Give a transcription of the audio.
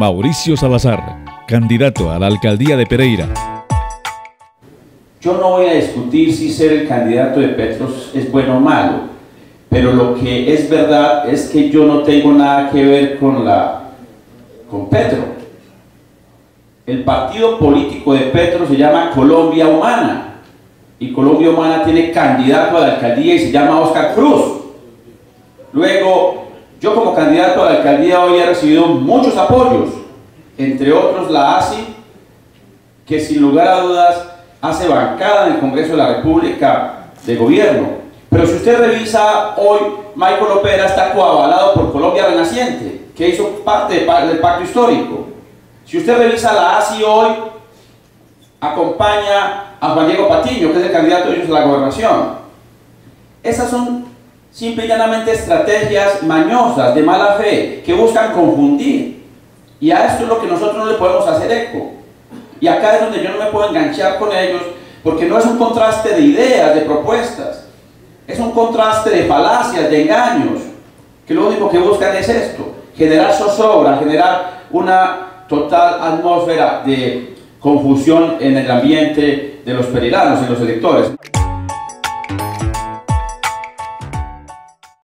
Mauricio Salazar, candidato a la alcaldía de Pereira. Yo no voy a discutir si ser el candidato de Petros es bueno o malo, pero lo que es verdad es que yo no tengo nada que ver con, la, con Petro. El partido político de Petro se llama Colombia Humana y Colombia Humana tiene candidato a la alcaldía y se llama Oscar Cruz. Luego, yo como candidato a la alcaldía hoy he recibido muchos apoyos, entre otros la ASI, que sin lugar a dudas hace bancada en el Congreso de la República de Gobierno. Pero si usted revisa hoy, Michael Opera está coavalado por Colombia Renaciente, que hizo parte del pacto histórico. Si usted revisa la ASI hoy, acompaña a Juan Diego Patiño, que es el candidato de ellos a la gobernación. Esas son simple y llanamente estrategias mañosas, de mala fe, que buscan confundir. Y a esto es lo que nosotros no le podemos hacer eco. Y acá es donde yo no me puedo enganchar con ellos, porque no es un contraste de ideas, de propuestas, es un contraste de falacias, de engaños, que lo único que buscan es esto, generar zozobra, generar una total atmósfera de confusión en el ambiente de los periranos y los electores.